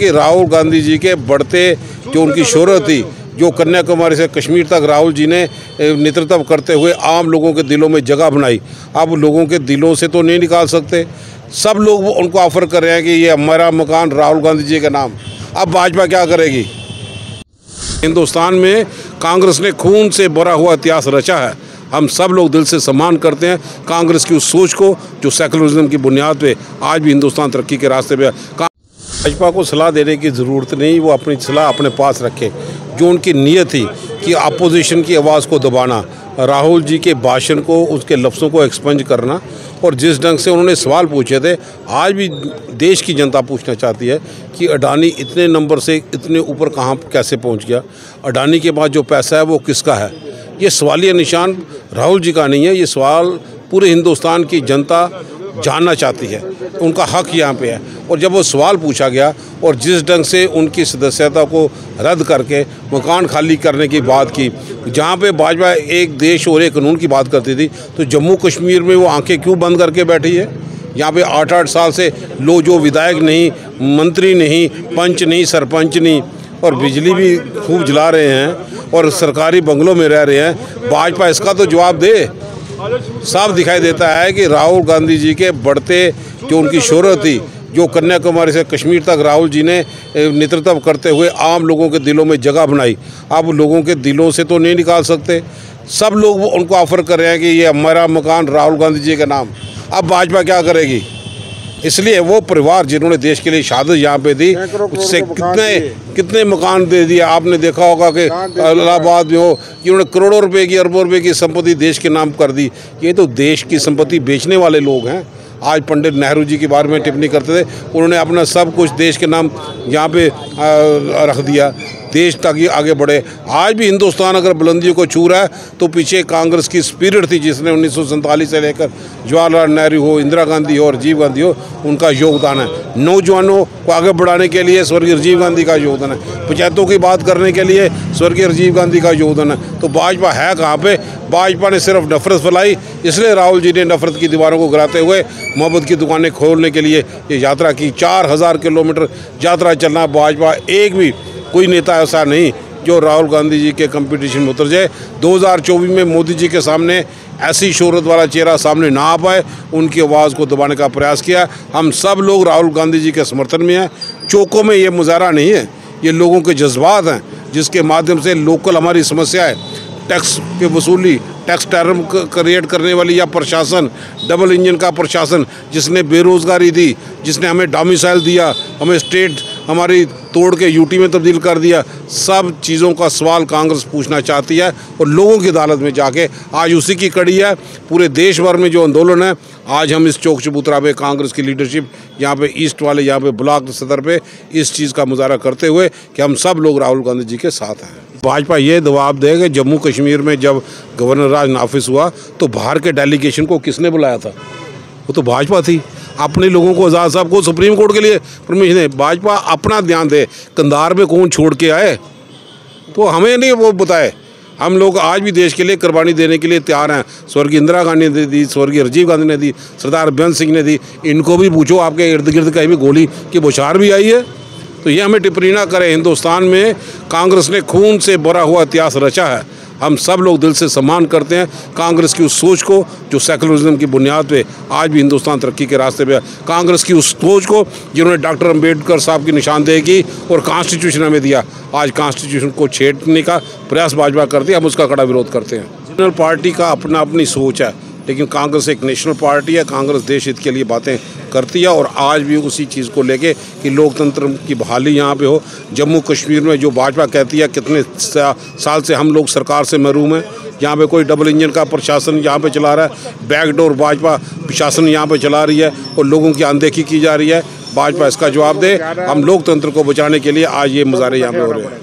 कि राहुल गांधी जी के बढ़ते जो उनकी शोहरत थी, जो कन्याकुमारी से कश्मीर तक राहुल जी ने नेतृत्व करते हुए आम लोगों के दिलों में जगह बनाई। अब लोगों के दिलों से तो नहीं निकाल सकते। सब लोग उनको ऑफ़र कर रहे हैं कि ये हमारा मकान राहुल गांधी जी के नाम। अब भाजपा क्या करेगी? हिंदुस्तान में कांग्रेस ने खून से भरा हुआ इतिहास रचा है। हम सब लोग दिल से सम्मान करते हैं कांग्रेस की उस सोच को, जो सेकुलरिज्म की बुनियाद पे आज भी हिंदुस्तान तरक्की के रास्ते पे भाजपा को सलाह देने की ज़रूरत नहीं, वो अपनी सलाह अपने पास रखे। जो उनकी नीयत थी कि अपोजिशन की आवाज़ को दबाना, राहुल जी के भाषण को, उसके लफ्ज़ों को एक्सपंज करना, और जिस ढंग से उन्होंने सवाल पूछे थे, आज भी देश की जनता पूछना चाहती है कि अडानी इतने नंबर से, इतने ऊपर कहाँ, कैसे पहुँच गया? अडानी के पास जो पैसा है, वो किसका है? ये सवालिया निशान राहुल जी का नहीं है। ये सवाल पूरे हिंदुस्तान की जनता जानना चाहती है। उनका हक यहाँ पे है। और जब वो सवाल पूछा गया और जिस ढंग से उनकी सदस्यता को रद्द करके मकान खाली करने की बात की, जहाँ पे भाजपा एक देश और एक कानून की बात करती थी तो जम्मू कश्मीर में वो आँखें क्यों बंद करके बैठी है? यहाँ पे आठ आठ साल से लोग जो विधायक नहीं, मंत्री नहीं, पंच नहीं, सरपंच नहीं, और बिजली भी खूब जला रहे हैं और सरकारी बंगलों में रह रहे हैं। भाजपा इसका तो जवाब दे। साफ़ दिखाई देता है कि राहुल गांधी जी के बढ़ते जो उनकी शोहरत थी, जो कन्याकुमारी से कश्मीर तक राहुल जी ने नेतृत्व करते हुए आम लोगों के दिलों में जगह बनाई। आप लोगों के दिलों से तो नहीं निकाल सकते। सब लोग उनको ऑफ़र कर रहे हैं कि ये हमारा मकान राहुल गांधी जी के नाम। अब भाजपा क्या करेगी? इसलिए वो परिवार जिन्होंने देश के लिए शहादत यहाँ पे दी उससे कितने कितने मकान दे दिए? आपने देखा होगा कि इलाहाबाद में हो जिन्होंने करोड़ों रुपए की अरबों रुपए की संपत्ति देश के नाम कर दी। ये तो देश की संपत्ति बेचने वाले लोग हैं। आज पंडित नेहरू जी के बारे में टिप्पणी करते थे उन्होंने अपना सब कुछ देश के नाम यहाँ पे रख दिया। देश तक ताकि आगे बढ़े। आज भी हिंदुस्तान अगर बुलंदियों को छू रहा है तो पीछे कांग्रेस की स्पिरिट थी जिसने उन्नीस सौ सैंतालीस से लेकर जवाहरलाल नेहरू हो, इंदिरा गांधी हो और राजीव गांधी हो, उनका योगदान है। नौजवानों को आगे बढ़ाने के लिए स्वर्गीय राजीव गांधी का योगदान है। पंचायतों की बात करने के लिए स्वर्गीय राजीव गांधी का योगदान है। तो भाजपा है कहाँ पे? भाजपा ने सिर्फ़ नफरत फैलाई, इसलिए राहुल जी ने नफरत की दीवारों को गिराते हुए मोहब्बत की दुकानें खोलने के लिए ये यात्रा की। चार हज़ार किलोमीटर यात्रा चलना, भाजपा एक भी कोई नेता ऐसा नहीं जो राहुल गांधी जी के कंपटीशन में उतर जाए। 2024 में मोदी जी के सामने ऐसी शोहरत वाला चेहरा सामने ना आ पाए, उनकी आवाज़ को दबाने का प्रयास किया। हम सब लोग राहुल गांधी जी के समर्थन में हैं। चौकों में ये मुजाहरा नहीं है। ये लोगों के जज्बात हैं, जिसके माध्यम से लोकल हमारी समस्या है। टैक्स की वसूली, टैक्स टैरम क्रिएट करने वाली या प्रशासन, डबल इंजन का प्रशासन, जिसने बेरोज़गारी दी, जिसने हमें डोमिसाइल दिया, हमें स्टेट हमारी तोड़ के यूटी में तब्दील कर दिया। सब चीज़ों का सवाल कांग्रेस पूछना चाहती है और लोगों की अदालत में जाके आज उसी की कड़ी है। पूरे देश भर में जो आंदोलन है, आज हम इस चौक चबूतरा पे कांग्रेस की लीडरशिप यहाँ पे ईस्ट वाले, यहाँ पे ब्लॉक सदर पे इस चीज़ का मुजाहरा करते हुए कि हम सब लोग राहुल गांधी जी के साथ हैं। भाजपा ये जवाब दे कि जम्मू कश्मीर में जब गवर्नर राज नाफिस हुआ तो बाहर के डेलीगेशन को किसने बुलाया था? वो तो भाजपा थी। अपने लोगों को, आज़ाद साहब को, सुप्रीम कोर्ट के लिए परमिशन दे। भाजपा अपना ध्यान दे, कंधार में कौन छोड़ के आए? तो हमें नहीं वो बताए। हम लोग आज भी देश के लिए कुर्बानी देने के लिए तैयार हैं। स्वर्गीय इंदिरा गांधी ने दी, स्वर्गीय राजीव गांधी ने दी, सरदार बेअंत सिंह ने दी। इनको भी पूछो, आपके इर्द गिर्द कहीं भी गोली की बुछार भी आई है। तो ये हमें टिप्पणी ना करें। हिंदुस्तान में कांग्रेस ने खून से भरा हुआ इतिहास रचा है। हम सब लोग दिल से सम्मान करते हैं कांग्रेस की उस सोच को, जो सेकुलरिज्म की बुनियाद पे आज भी हिंदुस्तान तरक्की के रास्ते पे है। कांग्रेस की उस सोच को, जिन्होंने डॉक्टर अंबेडकर साहब की निशानदेही की और कॉन्स्टिट्यूशन हमें दिया, आज कॉन्स्टिट्यूशन को छेड़ने का प्रयास भाजपा करती है, हम उसका कड़ा विरोध करते हैं। जनरल पार्टी का अपना अपनी सोच है। लेकिन कांग्रेस एक नेशनल पार्टी है, कांग्रेस देश हित के लिए बातें करती है और आज भी उसी चीज़ को लेके कि लोकतंत्र की बहाली यहाँ पे हो। जम्मू कश्मीर में जो भाजपा कहती है, कितने साल से हम लोग सरकार से महरूम हैं। यहाँ पे कोई डबल इंजन का प्रशासन यहाँ पे चला रहा है, बैकडोर भाजपा प्रशासन यहाँ पे चला रही है और लोगों की अनदेखी की जा रही है। भाजपा इसका जवाब दे, हम लोकतंत्र को बचाने के लिए आज ये मुजाहरे यहाँ पे हो रहे हैं।